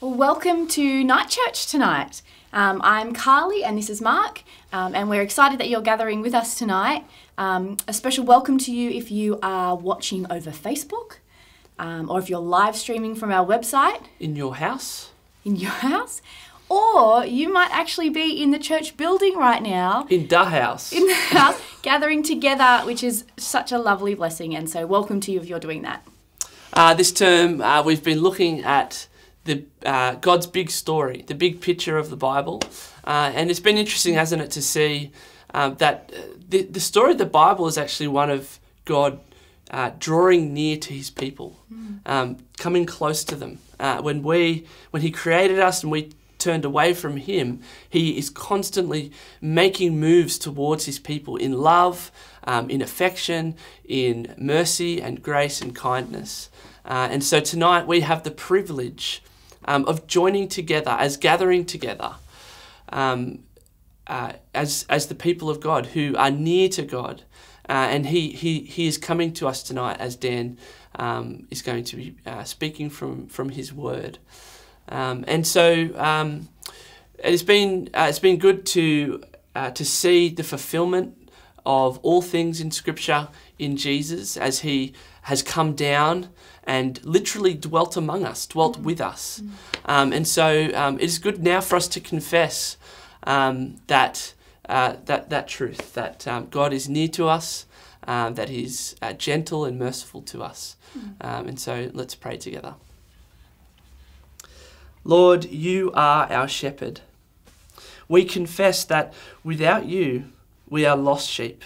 Well, welcome to Night Church tonight. Um, I'm Carly and this is Mark, um, and we're excited that you're gathering with us tonight. Um, a special welcome to you if you are watching over Facebook um, or if you're live streaming from our website In your house? in your house, or you might actually be in the church building right now. In the house. In the house, gathering together, which is such a lovely blessing. And so, welcome to you if you're doing that. Uh, this term, uh, we've been looking at the uh, God's big story, the big picture of the Bible, uh, and it's been interesting, hasn't it, to see um, that uh, the the story of the Bible is actually one of God uh, drawing near to His people, um, coming close to them. Uh, when we, when He created us and we turned away from Him, He is constantly making moves towards His people in love, um, in affection, in mercy and grace and kindness. Uh, and so tonight we have the privilege um, of joining together, as gathering together, um, uh, as, as the people of God who are near to God. Uh, and he, he, he is coming to us tonight as Dan um, is going to be uh, speaking from, from his word. Um, and so um, it's been, uh, it's been good to, uh, to see the fulfillment of all things in Scripture in Jesus as he has come down and literally dwelt among us, dwelt with us. Um, and so um, it is good now for us to confess um, that, uh, that, that truth, that um, God is near to us, um, that He's uh, gentle and merciful to us. Um, and so let's pray together. Lord, you are our shepherd. We confess that without you, we are lost sheep.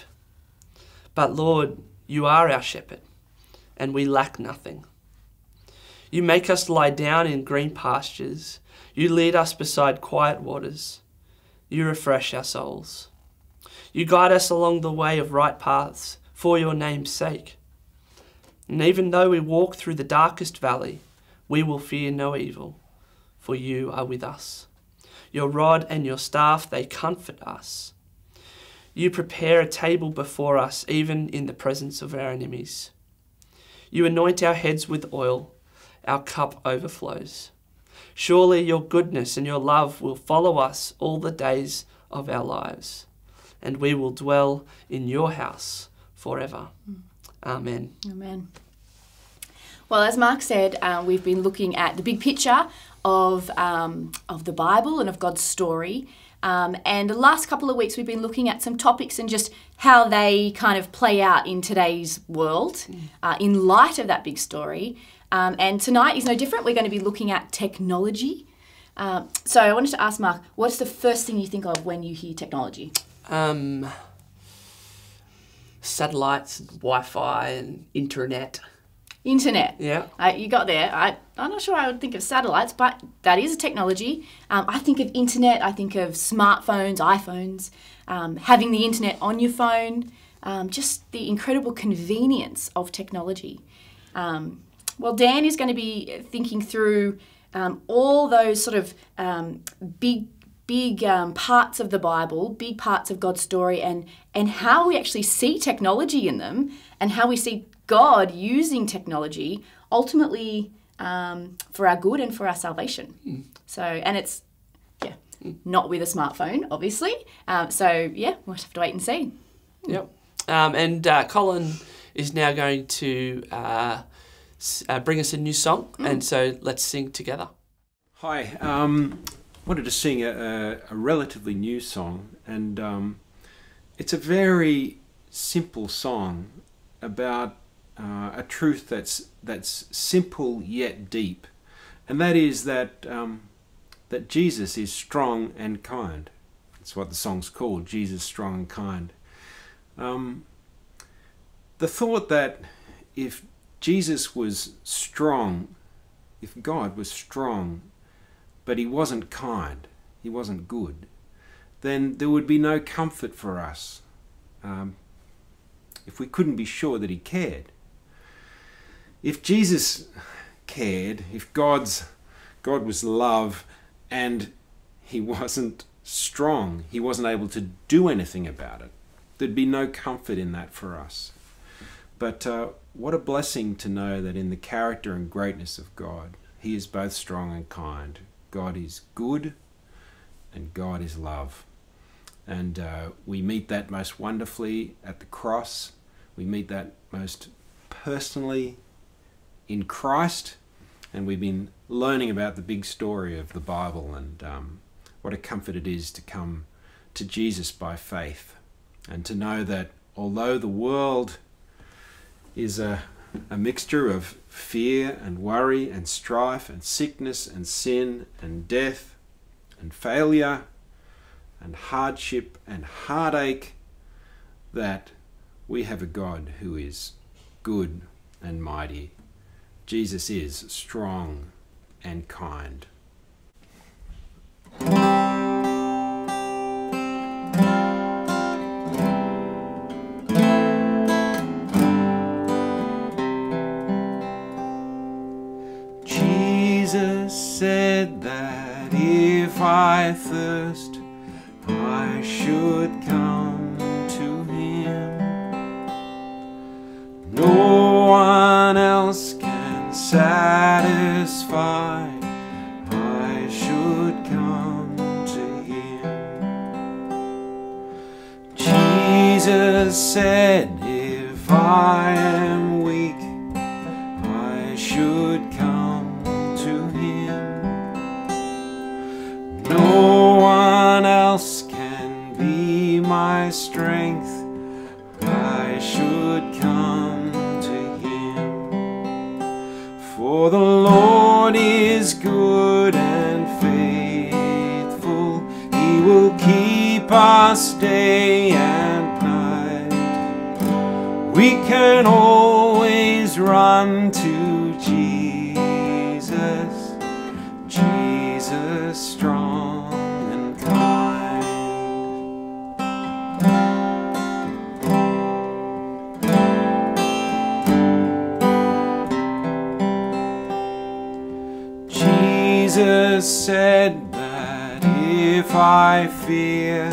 But Lord, you are our shepherd, and we lack nothing. You make us lie down in green pastures. You lead us beside quiet waters. You refresh our souls. You guide us along the way of right paths for your name's sake. And even though we walk through the darkest valley, we will fear no evil, for you are with us. Your rod and your staff, they comfort us. You prepare a table before us, even in the presence of our enemies. You anoint our heads with oil, our cup overflows. Surely your goodness and your love will follow us all the days of our lives, and we will dwell in your house forever. Amen. Amen. Well, as Mark said, uh, we've been looking at the big picture of, um, of the Bible and of God's story. Um, and the last couple of weeks, we've been looking at some topics and just how they kind of play out in today's world uh, in light of that big story. Um, and tonight is no different. We're going to be looking at technology. Um, so I wanted to ask Mark, what's the first thing you think of when you hear technology? Um, satellites, Wi Fi, and internet. Internet. Yeah. Uh, you got there. I, I'm not sure I would think of satellites, but that is a technology. Um, I think of internet, I think of smartphones, iPhones, um, having the internet on your phone, um, just the incredible convenience of technology. Um, well, Dan is going to be thinking through um, all those sort of um, big big um, parts of the Bible, big parts of God's story, and and how we actually see technology in them, and how we see God using technology ultimately um, for our good and for our salvation. So, and it's yeah, not with a smartphone, obviously. Um, so yeah, we'll have to wait and see. Yep. Um, and uh, Colin is now going to uh, s- uh, bring us a new song, and so let's sing together. Hi, um, wanted to sing a, a, a relatively new song, and um, it's a very simple song about uh, a truth that's that's simple yet deep, and that is that um, that Jesus is strong and kind. That's what the song's called, Jesus strong and kind. Um, the thought that if Jesus was strong, if God was strong but he wasn't kind, he wasn't good, then there would be no comfort for us um, if we couldn't be sure that he cared. If Jesus cared, if God's God was love and he wasn't strong, he wasn't able to do anything about it, there'd be no comfort in that for us. But uh, what a blessing to know that in the character and greatness of God, He is both strong and kind. God is good and God is love. And uh, we meet that most wonderfully at the cross. We meet that most personally in Christ. And we've been learning about the big story of the Bible and um, what a comfort it is to come to Jesus by faith and to know that although the world is a, a mixture of fear and worry and strife and sickness and sin and death and failure and hardship and heartache, that we have a God who is good and mighty. Jesus is strong and kind. Jesus said that if I thirst, said, if I am weak, I should come to him. No one else can be my strength. I should come to him. For the Lord is good and faithful. He will keep us day run to Jesus. Jesus strong and kind. Jesus said that if I fear,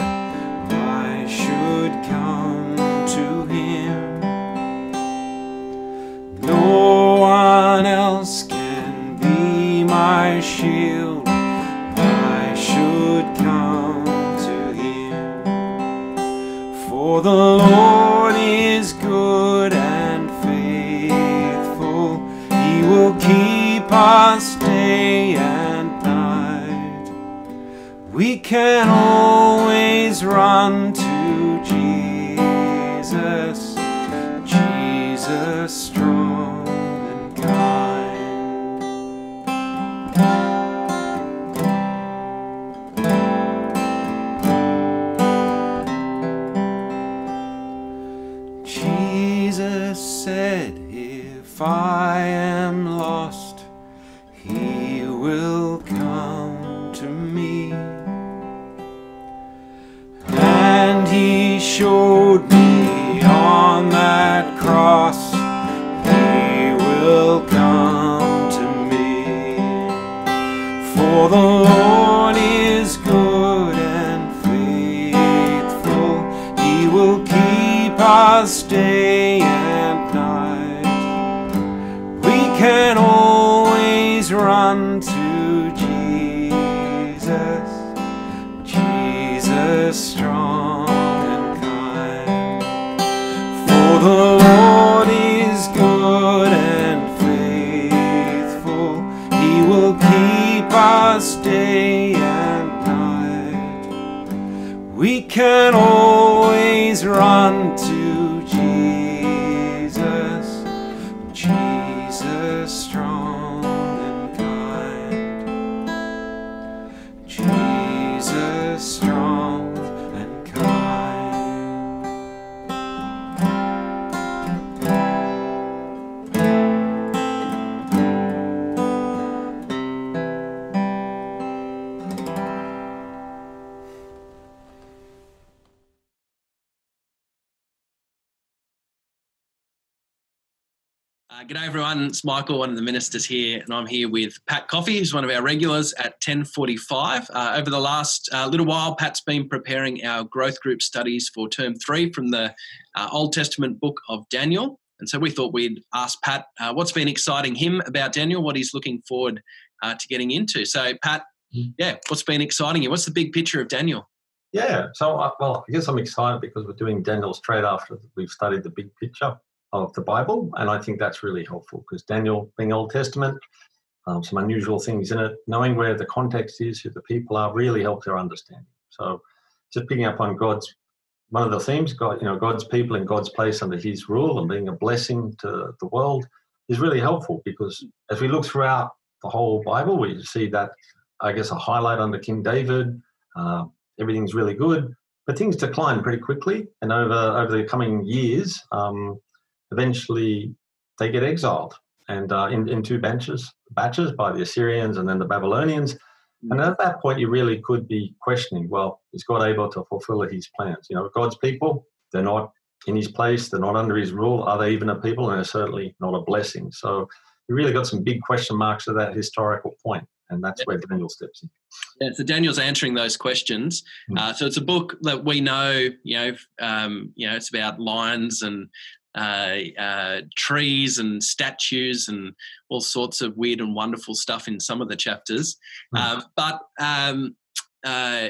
g'day everyone, it's Michael, one of the ministers here, and I'm here with Pat Coffey, who's one of our regulars at 10:45. Uh, over the last uh, little while, Pat's been preparing our growth group studies for term three from the uh, Old Testament book of Daniel. And so we thought we'd ask Pat uh, what's been exciting him about Daniel, what he's looking forward uh, to getting into. So, Pat, mm. yeah, what's been exciting you? What's the big picture of Daniel? Yeah, so uh, well, I guess I'm excited because we're doing Daniel straight after we've studied the big picture of the Bible, and I think that's really helpful because Daniel, being Old Testament, um, some unusual things in it, knowing where the context is, who the people are, really helps our understanding. So, just picking up on God's one of the themes, God, you know, God's people in God's place under His rule and being a blessing to the world is really helpful because as we look throughout the whole Bible, we see that I guess a highlight under King David. Uh, everything's really good, but things decline pretty quickly, and over over the coming years, um, eventually they get exiled and uh, in, in two batches, batches by the Assyrians and then the Babylonians. And at that point, you really could be questioning, well, is God able to fulfill his plans? You know, God's people, they're not in his place, they're not under his rule. Are they even a people? And they're certainly not a blessing. So you really got some big question marks at that historical point and that's where Daniel steps in. Yeah, so Daniel's answering those questions. Mm. Uh, so it's a book that we know, you know, um, you know, it's about lions and uh, uh, trees and statues and all sorts of weird and wonderful stuff in some of the chapters. Mm. but um, uh,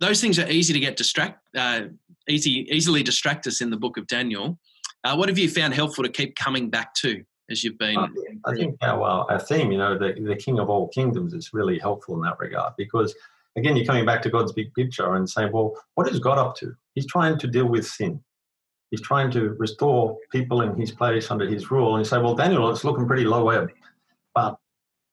those things are easy to get distract, uh, easy, easily distract us in the book of Daniel. Uh, what have you found helpful to keep coming back to? as you've been? I think our, uh, our theme, you know, the, the King of all kingdoms is really helpful in that regard because, again, you're coming back to God's big picture and saying, well, what is God up to? He's trying to deal with sin. He's trying to restore people in his place under his rule. And you say, well, Daniel, it's looking pretty low ebb. But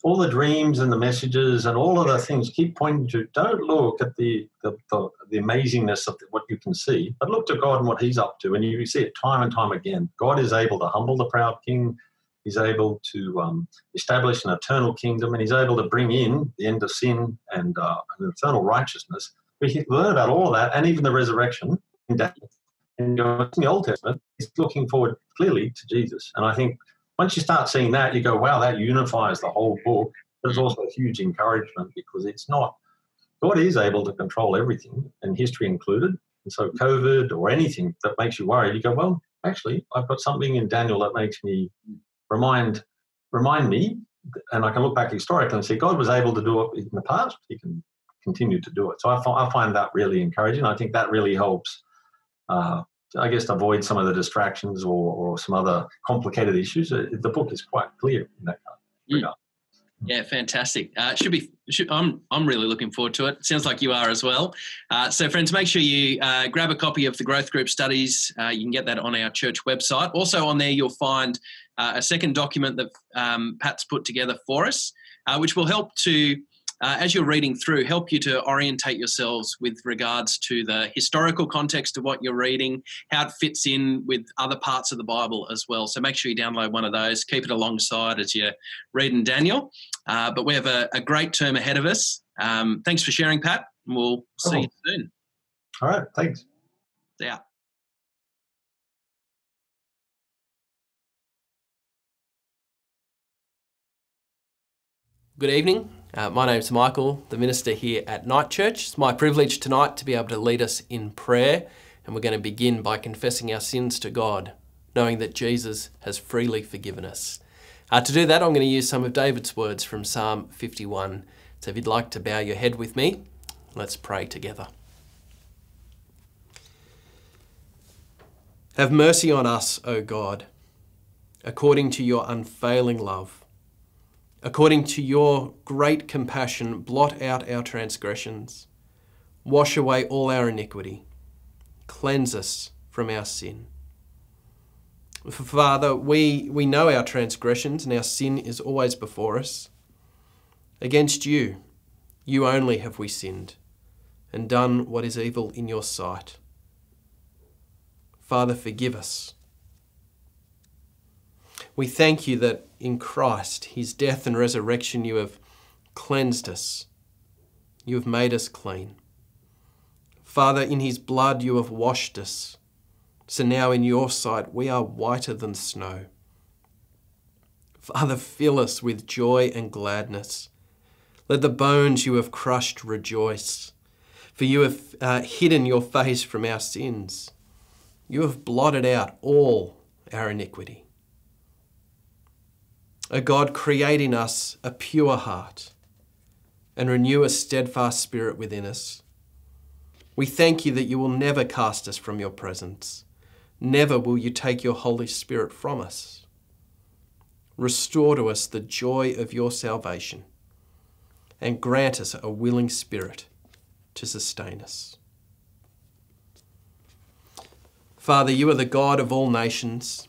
all the dreams and the messages and all of the things keep pointing to don't look at the, the, the, the amazingness of what you can see, but look to God and what he's up to. And you see it time and time again. God is able to humble the proud king He's able to um, establish an eternal kingdom, and he's able to bring in the end of sin and uh, an eternal righteousness. We learn about all of that, and even the resurrection in Daniel. In the Old Testament, he's looking forward clearly to Jesus. And I think once you start seeing that, you go, wow, that unifies the whole book. But it's also a huge encouragement because it's not, God is able to control everything, and history included. And so, COVID or anything that makes you worried, you go, well, actually, I've got something in Daniel that makes me remind remind me, and I can look back historically and see God was able to do it in the past. He can continue to do it. So I, I find that really encouraging. I think that really helps. Uh, I guess avoid some of the distractions or, or some other complicated issues. Uh, the book is quite clear in that regard. Yeah, fantastic. Uh, should be. Should, I'm. I'm really looking forward to it. Sounds like you are as well. Uh, so, friends, make sure you uh, grab a copy of the Growth Group Studies. Uh, you can get that on our church website. Also, on there, you'll find uh, a second document that um, Pat's put together for us, uh, which will help to uh, as you're reading through, help you to orientate yourselves with regards to the historical context of what you're reading, how it fits in with other parts of the Bible as well. So make sure you download one of those, keep it alongside as you're reading Daniel. Uh, but we have a, a, great term ahead of us. Um, thanks for sharing, Pat. and We'll see oh. you soon. All right. Thanks. Yeah. Good evening. Uh, my name's Michael, the minister here at Night Church. It's my privilege tonight to be able to lead us in prayer, and we're going to begin by confessing our sins to God, knowing that Jesus has freely forgiven us. Uh, to do that, I'm going to use some of David's words from Psalm 51. So if you'd like to bow your head with me, let's pray together. Have mercy on us, O God, according to your unfailing love According to your great compassion, blot out our transgressions. Wash away all our iniquity. Cleanse us from our sin. Father, we, we know our transgressions and our sin is always before us. Against you, you only have we sinned and done what is evil in your sight. Father, forgive us we thank you that in Christ, his death and resurrection, you have cleansed us. You have made us clean. Father, in his blood, you have washed us. So now, in your sight, we are whiter than snow. Father, fill us with joy and gladness. Let the bones you have crushed rejoice. For you have uh, hidden your face from our sins. You have blotted out all our iniquity. O God, create in us a pure heart and renew a steadfast spirit within us. We thank you that you will never cast us from your presence. Never will you take your Holy Spirit from us. Restore to us the joy of your salvation and grant us a willing spirit to sustain us. Father, you are the God of all nations,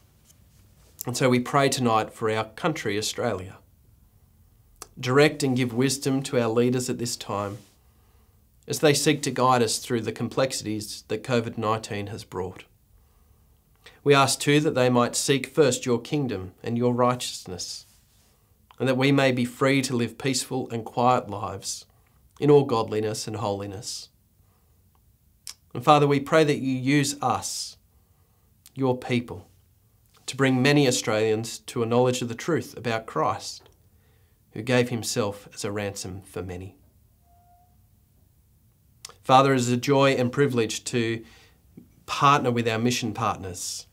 and so we pray tonight for our country, Australia. Direct and give wisdom to our leaders at this time as they seek to guide us through the complexities that COVID 19 has brought. We ask too that they might seek first your kingdom and your righteousness, and that we may be free to live peaceful and quiet lives in all godliness and holiness. And Father, we pray that you use us, your people, to bring many Australians to a knowledge of the truth about Christ, who gave himself as a ransom for many. Father, it is a joy and privilege to partner with our mission partners,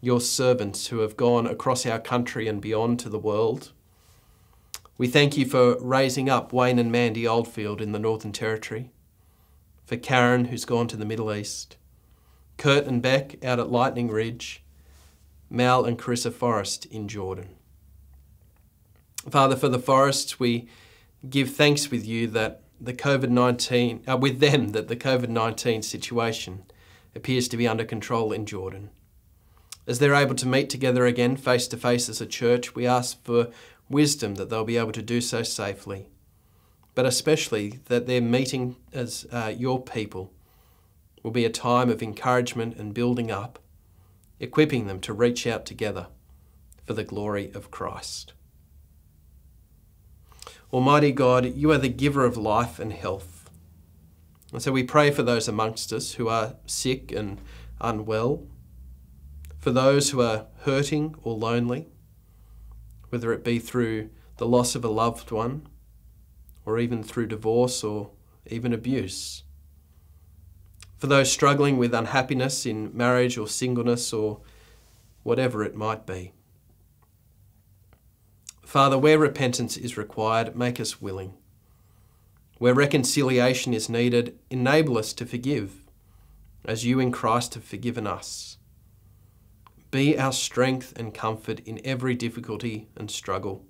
your servants who have gone across our country and beyond to the world. We thank you for raising up Wayne and Mandy Oldfield in the Northern Territory, for Karen, who's gone to the Middle East, Kurt and Beck out at Lightning Ridge, Mal and Carissa Forrest in Jordan. Father, for the Forrests, we give thanks with you that the COVID 19, uh, with them, that the COVID 19 situation appears to be under control in Jordan. As they're able to meet together again face to face as a church, we ask for wisdom that they'll be able to do so safely, but especially that their meeting as uh, your people will be a time of encouragement and building up, equipping them to reach out together for the glory of Christ. Almighty God, you are the giver of life and health. And so we pray for those amongst us who are sick and unwell, for those who are hurting or lonely, whether it be through the loss of a loved one, or even through divorce or even abuse. For those struggling with unhappiness in marriage or singleness or whatever it might be. Father, where repentance is required, make us willing. Where reconciliation is needed, enable us to forgive, as you in Christ have forgiven us. Be our strength and comfort in every difficulty and struggle.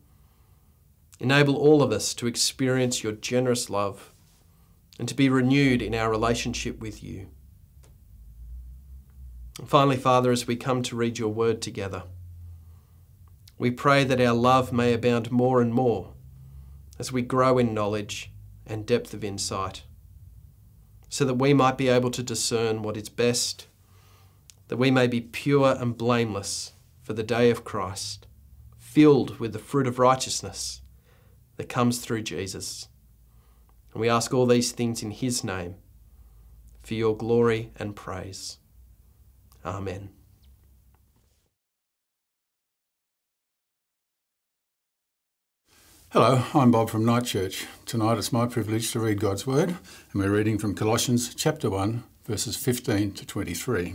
Enable all of us to experience your generous love and to be renewed in our relationship with you. And finally, Father, as we come to read your word together, we pray that our love may abound more and more as we grow in knowledge and depth of insight, so that we might be able to discern what is best, that we may be pure and blameless for the day of Christ, filled with the fruit of righteousness that comes through Jesus. And we ask all these things in His name, for your glory and praise. Amen. Hello, I'm Bob from Night Church. Tonight it's my privilege to read God's Word, and we're reading from Colossians chapter 1, verses 15 to 23.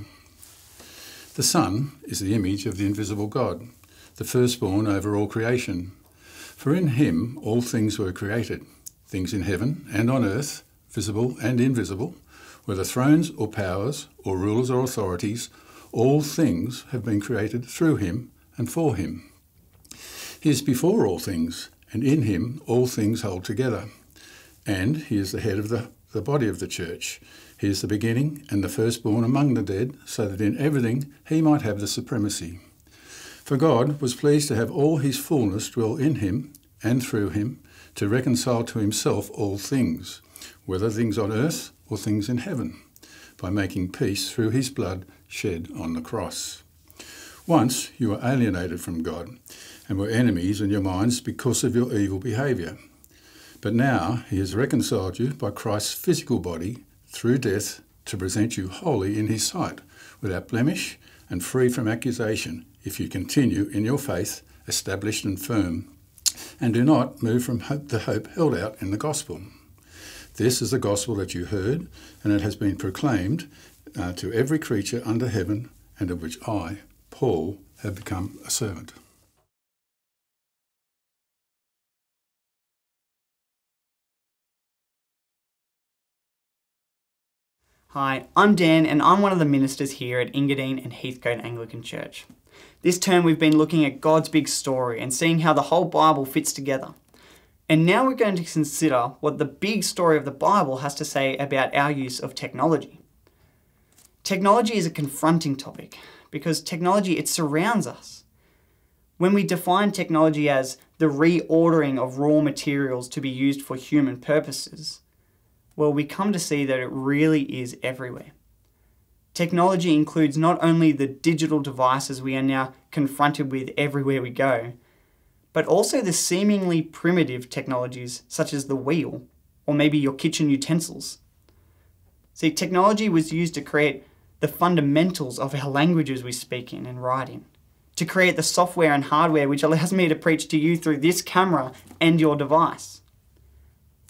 The Son is the image of the invisible God, the firstborn over all creation. For in him all things were created, things in heaven and on earth, visible and invisible, whether thrones or powers or rulers or authorities, all things have been created through him and for him. He is before all things and in him all things hold together. And he is the head of the, the body of the church. He is the beginning and the firstborn among the dead, so that in everything he might have the supremacy. For God was pleased to have all his fullness dwell in him and through him, to reconcile to himself all things, whether things on earth or things in heaven, by making peace through his blood shed on the cross. Once you were alienated from God and were enemies in your minds because of your evil behaviour. But now he has reconciled you by Christ's physical body through death to present you wholly in his sight, without blemish and free from accusation, if you continue in your faith, established and firm, and do not move from hope, the hope held out in the gospel. This is the gospel that you heard, and it has been proclaimed uh, to every creature under heaven, and of which I, Paul, have become a servant. Hi, I'm Dan, and I'm one of the ministers here at Engadine and Heathcote Anglican Church. This term, we've been looking at God's big story and seeing how the whole Bible fits together. And now we're going to consider what the big story of the Bible has to say about our use of technology. Technology is a confronting topic because technology it surrounds us. When we define technology as the reordering of raw materials to be used for human purposes, well, we come to see that it really is everywhere. Technology includes not only the digital devices we are now confronted with everywhere we go, but also the seemingly primitive technologies such as the wheel or maybe your kitchen utensils. See, technology was used to create the fundamentals of our languages we speak in and write in, to create the software and hardware which allows me to preach to you through this camera and your device.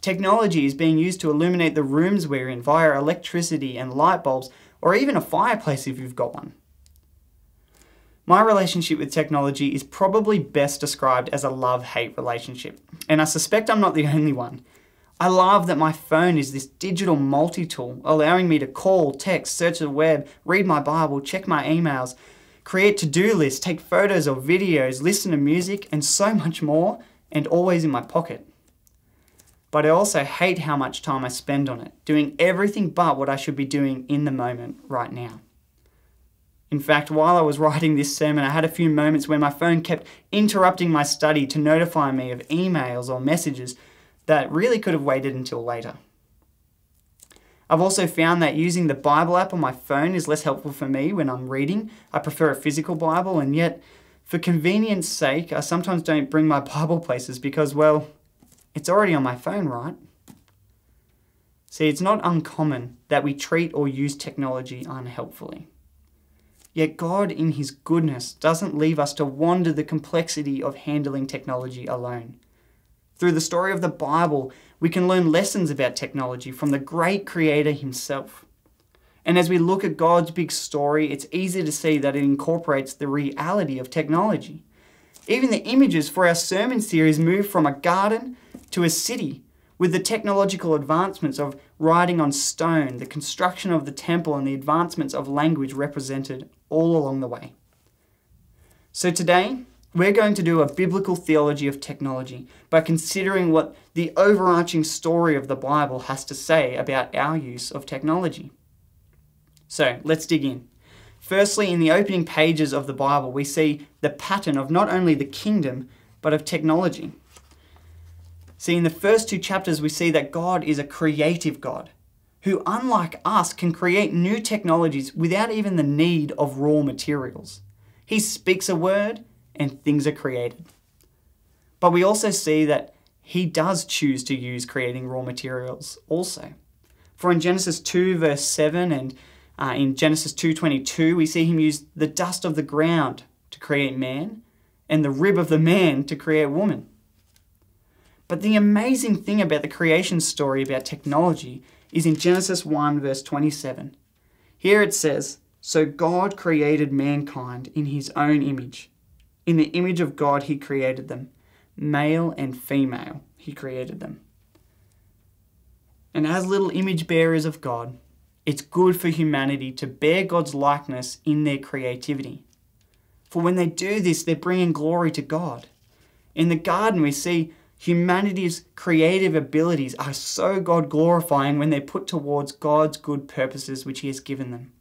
Technology is being used to illuminate the rooms we're in via electricity and light bulbs, or even a fireplace if you've got one. My relationship with technology is probably best described as a love hate relationship, and I suspect I'm not the only one. I love that my phone is this digital multi tool, allowing me to call, text, search the web, read my Bible, check my emails, create to do lists, take photos or videos, listen to music, and so much more, and always in my pocket but I also hate how much time I spend on it, doing everything but what I should be doing in the moment right now. In fact, while I was writing this sermon, I had a few moments where my phone kept interrupting my study to notify me of emails or messages that really could have waited until later. I've also found that using the Bible app on my phone is less helpful for me when I'm reading. I prefer a physical Bible, and yet, for convenience sake, I sometimes don't bring my Bible places because, well, it's already on my phone, right? See, it's not uncommon that we treat or use technology unhelpfully. Yet God, in His goodness, doesn't leave us to wander the complexity of handling technology alone. Through the story of the Bible, we can learn lessons about technology from the great Creator Himself. And as we look at God's big story, it's easy to see that it incorporates the reality of technology. Even the images for our sermon series move from a garden to a city with the technological advancements of writing on stone, the construction of the temple, and the advancements of language represented all along the way. So today, we're going to do a biblical theology of technology by considering what the overarching story of the Bible has to say about our use of technology. So let's dig in. Firstly, in the opening pages of the Bible, we see the pattern of not only the kingdom, but of technology. See, in the first two chapters, we see that God is a creative God who, unlike us, can create new technologies without even the need of raw materials. He speaks a word and things are created. But we also see that he does choose to use creating raw materials also. For in Genesis 2 verse 7 and uh, in Genesis 2:22 we see him use the dust of the ground to create man and the rib of the man to create woman. But the amazing thing about the creation story about technology is in Genesis 1, verse 27. Here it says, So God created mankind in his own image. In the image of God, he created them. Male and female, he created them. And as little image bearers of God, it's good for humanity to bear God's likeness in their creativity. For when they do this, they're bringing glory to God. In the garden, we see Humanity's creative abilities are so God glorifying when they're put towards God's good purposes which He has given them.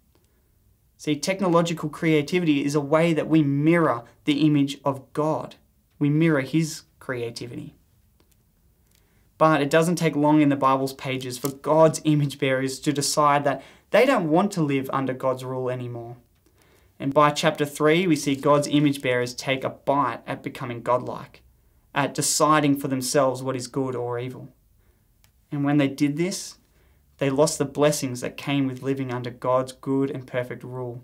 See, technological creativity is a way that we mirror the image of God. We mirror His creativity. But it doesn't take long in the Bible's pages for God's image bearers to decide that they don't want to live under God's rule anymore. And by chapter 3, we see God's image bearers take a bite at becoming godlike at deciding for themselves what is good or evil. And when they did this, they lost the blessings that came with living under God's good and perfect rule.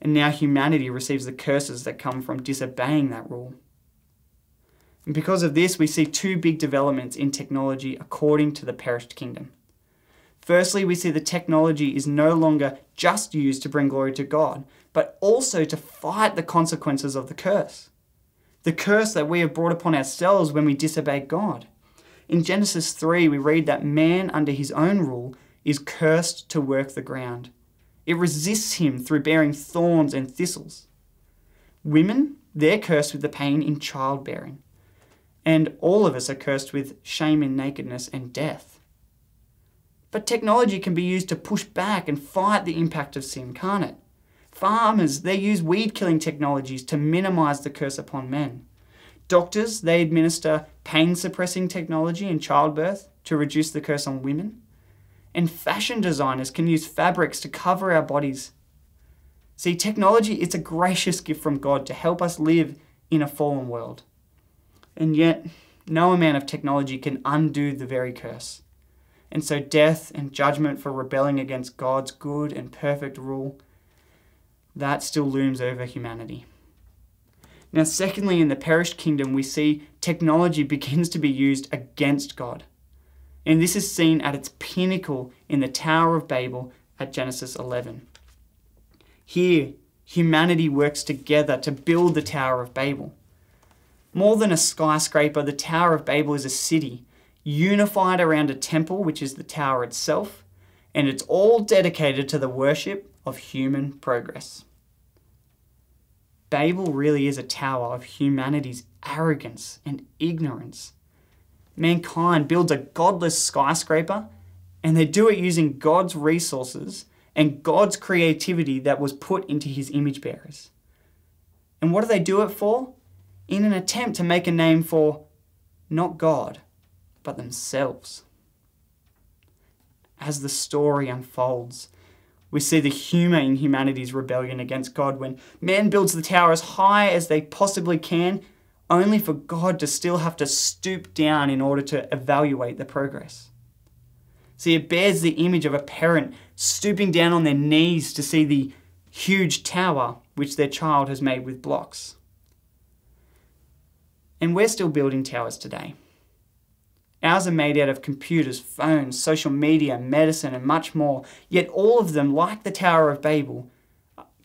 And now humanity receives the curses that come from disobeying that rule. And because of this, we see two big developments in technology according to the perished kingdom. Firstly, we see the technology is no longer just used to bring glory to God, but also to fight the consequences of the curse the curse that we have brought upon ourselves when we disobey God. In Genesis 3, we read that man, under his own rule, is cursed to work the ground. It resists him through bearing thorns and thistles. Women, they're cursed with the pain in childbearing. And all of us are cursed with shame in nakedness and death. But technology can be used to push back and fight the impact of sin, can't it? Farmers, they use weed killing technologies to minimize the curse upon men. Doctors, they administer pain suppressing technology in childbirth to reduce the curse on women. And fashion designers can use fabrics to cover our bodies. See, technology is a gracious gift from God to help us live in a fallen world. And yet, no amount of technology can undo the very curse. And so, death and judgment for rebelling against God's good and perfect rule, that still looms over humanity. Now, secondly, in the perished kingdom, we see technology begins to be used against God. And this is seen at its pinnacle in the Tower of Babel at Genesis 11. Here, humanity works together to build the Tower of Babel. More than a skyscraper, the Tower of Babel is a city, unified around a temple, which is the tower itself, and it's all dedicated to the worship of human progress. Babel really is a tower of humanity's arrogance and ignorance. Mankind builds a godless skyscraper, and they do it using God's resources and God's creativity that was put into his image bearers. And what do they do it for? In an attempt to make a name for not God, but themselves. As the story unfolds, we see the humour in humanity's rebellion against God when man builds the tower as high as they possibly can, only for God to still have to stoop down in order to evaluate the progress. See, it bears the image of a parent stooping down on their knees to see the huge tower which their child has made with blocks. And we're still building towers today. Ours are made out of computers, phones, social media, medicine, and much more. Yet all of them, like the Tower of Babel,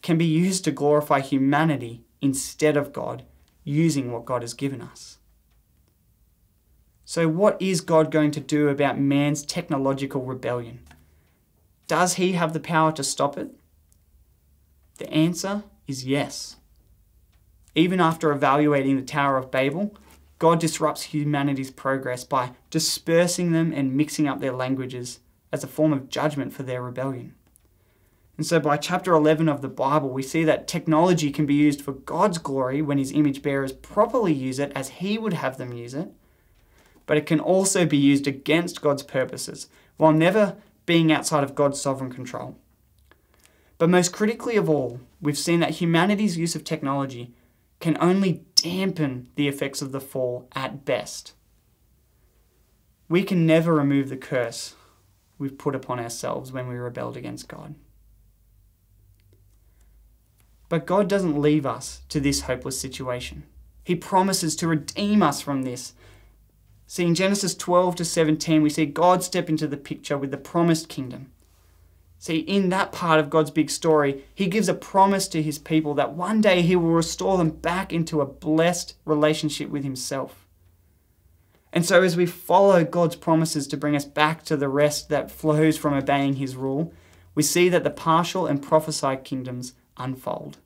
can be used to glorify humanity instead of God, using what God has given us. So, what is God going to do about man's technological rebellion? Does he have the power to stop it? The answer is yes. Even after evaluating the Tower of Babel, God disrupts humanity's progress by dispersing them and mixing up their languages as a form of judgment for their rebellion. And so, by chapter 11 of the Bible, we see that technology can be used for God's glory when His image bearers properly use it as He would have them use it. But it can also be used against God's purposes while never being outside of God's sovereign control. But most critically of all, we've seen that humanity's use of technology can only dampen the effects of the fall at best. We can never remove the curse we've put upon ourselves when we rebelled against God. But God doesn't leave us to this hopeless situation. He promises to redeem us from this. See, in Genesis 12 to 17, we see God step into the picture with the promised kingdom. See, in that part of God's big story, He gives a promise to His people that one day He will restore them back into a blessed relationship with Himself. And so, as we follow God's promises to bring us back to the rest that flows from obeying His rule, we see that the partial and prophesied kingdoms unfold.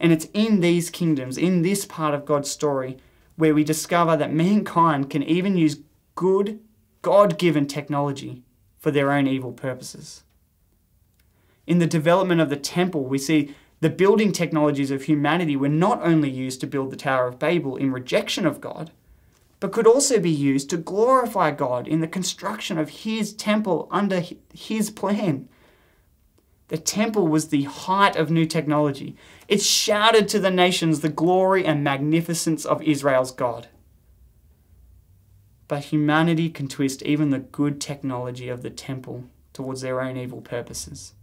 And it's in these kingdoms, in this part of God's story, where we discover that mankind can even use good, God given technology for their own evil purposes. In the development of the temple, we see the building technologies of humanity were not only used to build the Tower of Babel in rejection of God, but could also be used to glorify God in the construction of His temple under His plan. The temple was the height of new technology. It shouted to the nations the glory and magnificence of Israel's God. But humanity can twist even the good technology of the temple towards their own evil purposes.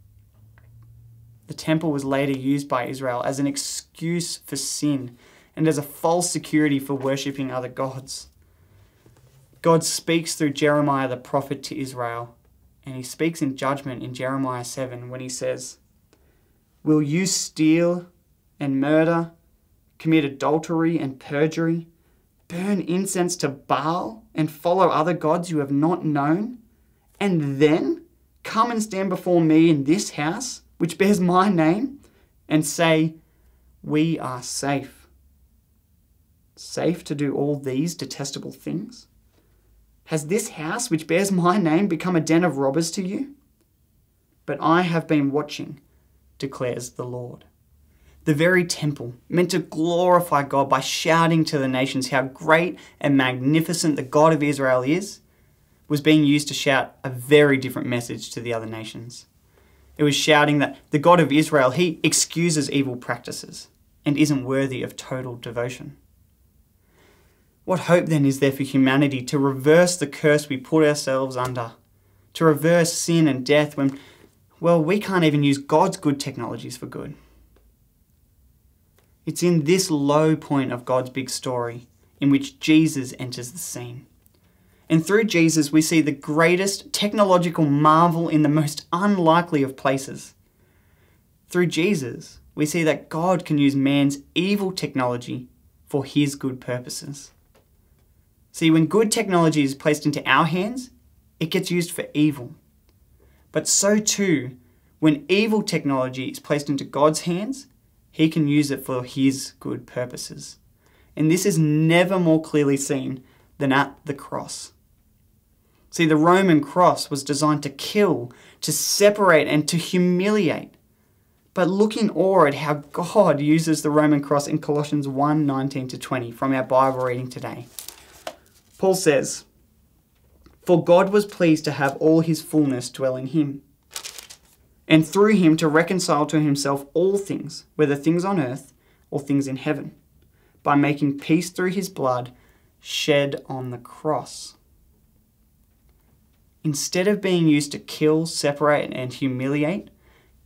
The temple was later used by Israel as an excuse for sin and as a false security for worshipping other gods. God speaks through Jeremiah the prophet to Israel, and he speaks in judgment in Jeremiah 7 when he says, Will you steal and murder, commit adultery and perjury, burn incense to Baal, and follow other gods you have not known, and then come and stand before me in this house, which bears my name, and say, We are safe? Safe to do all these detestable things? Has this house, which bears my name, become a den of robbers to you? But I have been watching, declares the Lord. The very temple, meant to glorify God by shouting to the nations how great and magnificent the God of Israel is, was being used to shout a very different message to the other nations. It was shouting that the God of Israel, he excuses evil practices and isn't worthy of total devotion. What hope then is there for humanity to reverse the curse we put ourselves under? To reverse sin and death when, well, we can't even use God's good technologies for good. It's in this low point of God's big story in which Jesus enters the scene. And through Jesus, we see the greatest technological marvel in the most unlikely of places. Through Jesus, we see that God can use man's evil technology for his good purposes. See, when good technology is placed into our hands, it gets used for evil. But so too, when evil technology is placed into God's hands, He can use it for His good purposes. And this is never more clearly seen than at the cross. See, the Roman cross was designed to kill, to separate, and to humiliate. But look in awe at how God uses the Roman cross in Colossians 1 19 to 20 from our Bible reading today. Paul says, For God was pleased to have all his fullness dwell in him, and through him to reconcile to himself all things, whether things on earth or things in heaven, by making peace through his blood shed on the cross. Instead of being used to kill, separate, and humiliate,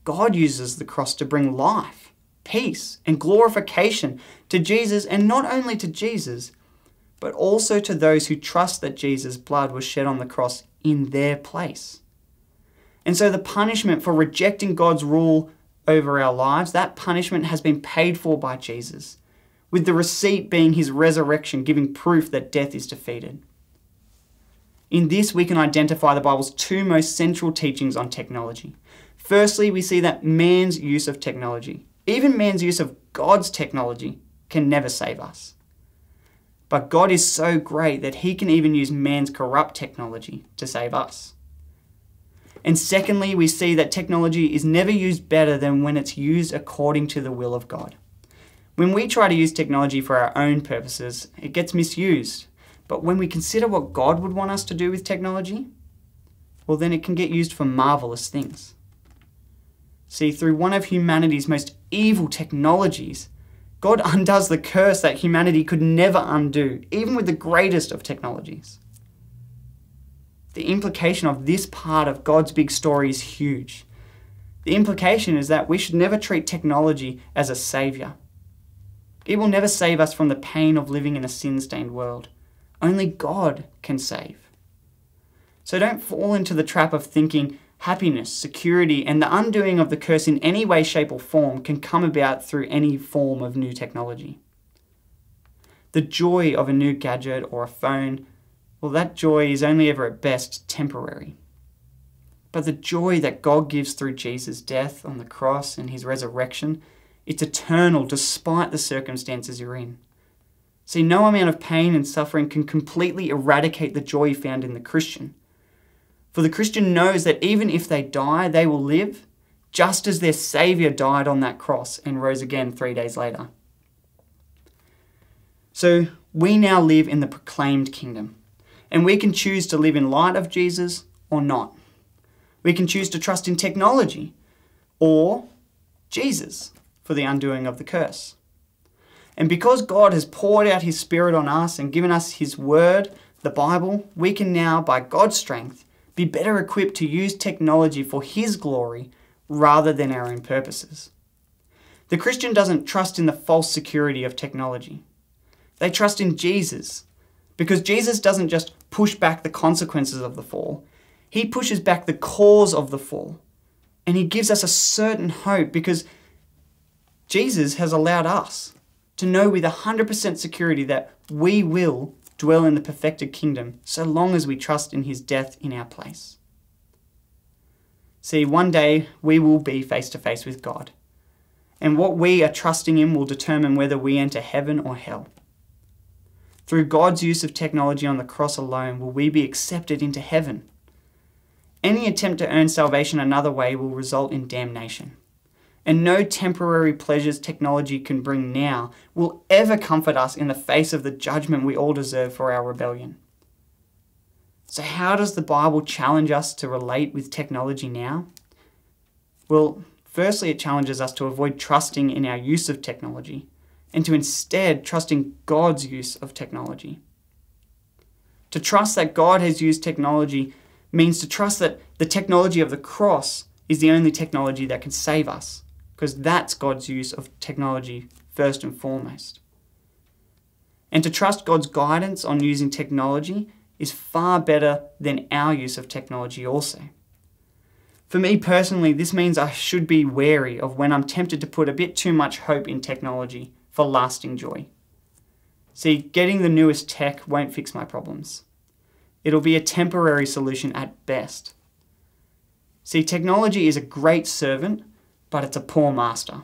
God uses the cross to bring life, peace, and glorification to Jesus, and not only to Jesus, but also to those who trust that Jesus' blood was shed on the cross in their place. And so the punishment for rejecting God's rule over our lives, that punishment has been paid for by Jesus, with the receipt being his resurrection, giving proof that death is defeated. In this, we can identify the Bible's two most central teachings on technology. Firstly, we see that man's use of technology, even man's use of God's technology, can never save us. But God is so great that he can even use man's corrupt technology to save us. And secondly, we see that technology is never used better than when it's used according to the will of God. When we try to use technology for our own purposes, it gets misused. But when we consider what God would want us to do with technology, well, then it can get used for marvelous things. See, through one of humanity's most evil technologies, God undoes the curse that humanity could never undo, even with the greatest of technologies. The implication of this part of God's big story is huge. The implication is that we should never treat technology as a savior. It will never save us from the pain of living in a sin stained world. Only God can save. So don't fall into the trap of thinking happiness, security, and the undoing of the curse in any way, shape, or form can come about through any form of new technology. The joy of a new gadget or a phone, well, that joy is only ever at best temporary. But the joy that God gives through Jesus' death on the cross and his resurrection, it's eternal despite the circumstances you're in. See, no amount of pain and suffering can completely eradicate the joy found in the Christian. For the Christian knows that even if they die, they will live, just as their Saviour died on that cross and rose again three days later. So we now live in the proclaimed kingdom, and we can choose to live in light of Jesus or not. We can choose to trust in technology or Jesus for the undoing of the curse. And because God has poured out His Spirit on us and given us His Word, the Bible, we can now, by God's strength, be better equipped to use technology for His glory rather than our own purposes. The Christian doesn't trust in the false security of technology. They trust in Jesus because Jesus doesn't just push back the consequences of the fall, He pushes back the cause of the fall. And He gives us a certain hope because Jesus has allowed us to know with 100% security that we will dwell in the perfected kingdom so long as we trust in his death in our place. See, one day we will be face to face with God. And what we are trusting in will determine whether we enter heaven or hell. Through God's use of technology on the cross alone will we be accepted into heaven. Any attempt to earn salvation another way will result in damnation. And no temporary pleasures technology can bring now will ever comfort us in the face of the judgment we all deserve for our rebellion. So, how does the Bible challenge us to relate with technology now? Well, firstly, it challenges us to avoid trusting in our use of technology and to instead trusting God's use of technology. To trust that God has used technology means to trust that the technology of the cross is the only technology that can save us, because that's God's use of technology first and foremost. And to trust God's guidance on using technology is far better than our use of technology, also. For me personally, this means I should be wary of when I'm tempted to put a bit too much hope in technology for lasting joy. See, getting the newest tech won't fix my problems. It'll be a temporary solution at best. See, technology is a great servant, but it's a poor master.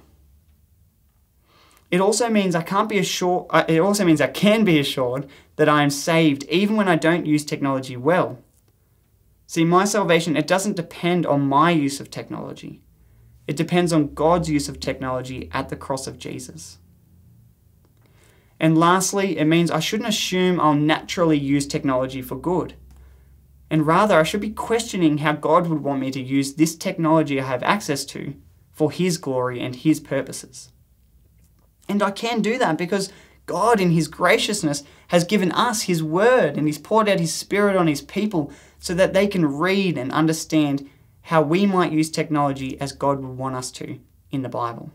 It also means I can't be assured, uh, it also means I can be assured that I am saved even when I don't use technology well. See, my salvation, it doesn't depend on my use of technology. It depends on God's use of technology at the cross of Jesus. And lastly, it means I shouldn't assume I'll naturally use technology for good. And rather, I should be questioning how God would want me to use this technology I have access to for His glory and His purposes. And I can do that because God, in His graciousness, has given us His word and He's poured out His Spirit on His people so that they can read and understand how we might use technology as God would want us to in the Bible.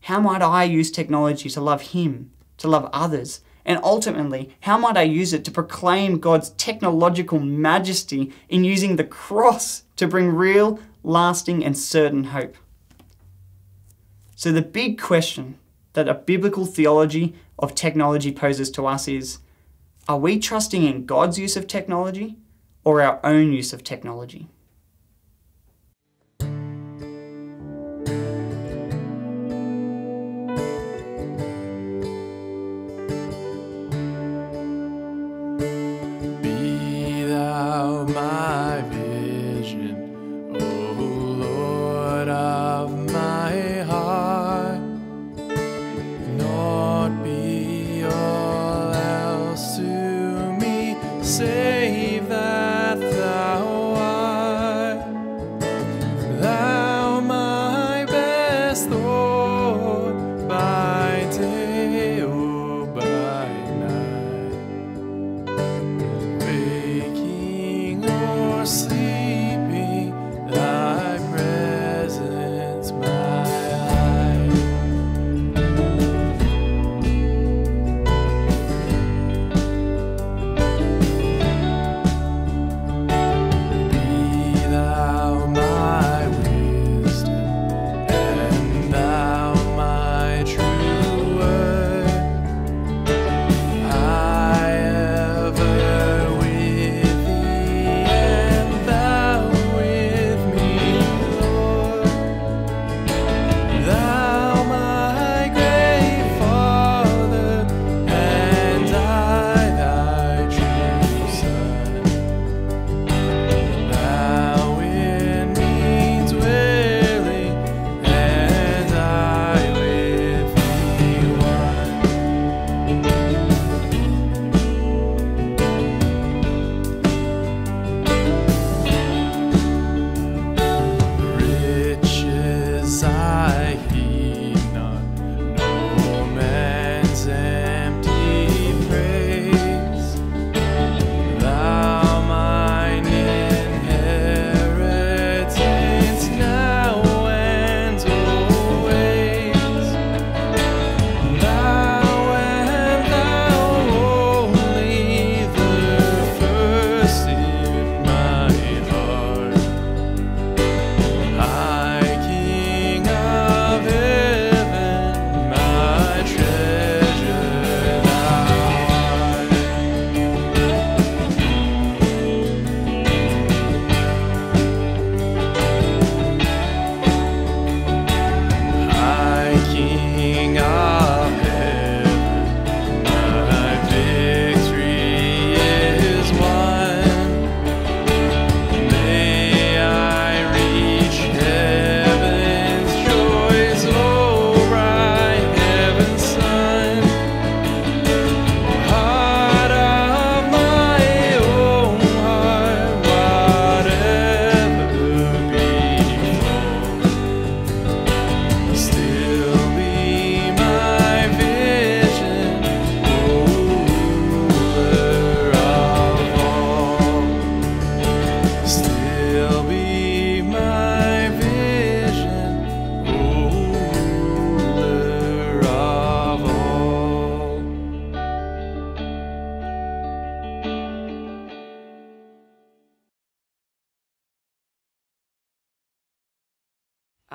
How might I use technology to love Him, to love others, and ultimately, how might I use it to proclaim God's technological majesty in using the cross to bring real, lasting, and certain hope? So, the big question that a biblical theology of technology poses to us is are we trusting in God's use of technology or our own use of technology?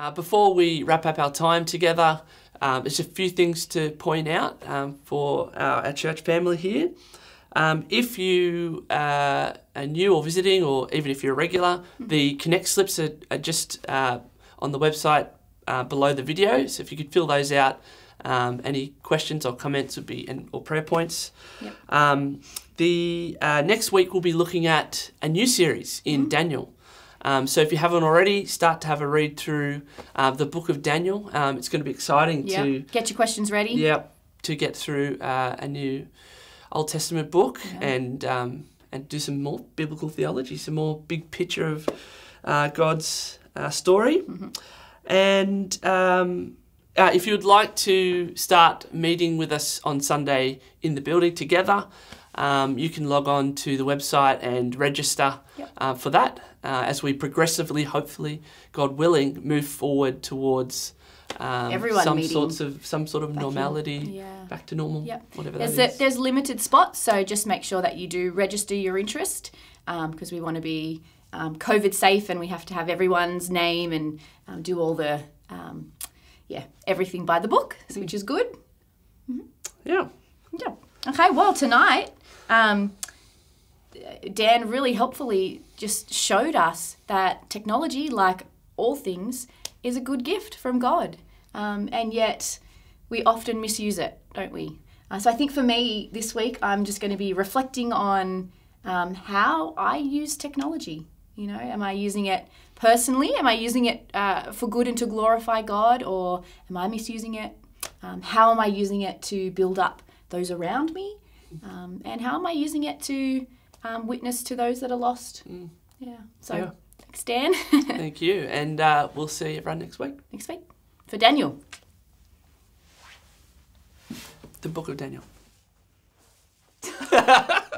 Uh, before we wrap up our time together, um, there's a few things to point out um, for our, our church family here. Um, if you uh, are new or visiting, or even if you're a regular, the Connect slips are, are just uh, on the website uh, below the video. So if you could fill those out, um, any questions or comments would be, and, or prayer points. Yep. Um, the uh, next week we'll be looking at a new series in Daniel. Um, so if you haven't already, start to have a read through uh, the book of Daniel. Um, it's going to be exciting Yeah. to Get your questions ready. yeah to get through uh, a new Old Testament book and um, and do some more biblical theology, some more big picture of uh, God's uh, story. And um, uh, if you'd like to start meeting with us on Sunday in the building together, um, you can log on to the website and register Yep. uh, for that uh, as we progressively, hopefully, God willing, move forward towards um, Everyone some meeting sorts of some sort of back in- normality, yeah. back to normal, Yep. whatever There's, that a, there's limited spots, so just make sure that you do register your interest because we want to be um, COVID safe and we have to have everyone's name and um, do all the, um, yeah, everything by the book, so- which is good. yeah. Yeah. Okay, well, tonight, um, Dan really helpfully just showed us that technology, like all things, is a good gift from God. Um, and yet, we often misuse it, don't we? Uh, so I think for me this week, I'm just going to be reflecting on um, how I use technology. You know, am I using it personally? Am I using it uh, for good and to glorify God, or am I misusing it? Um, how am I using it to build up those around me? Um, and how am I using it to um, witness to those that are lost? Yeah. So, Yeah. thanks, Dan. Thank you, and uh, we'll see everyone next week. next week for Daniel. The Book of Daniel.